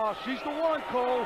Oh, she's the one, Cole.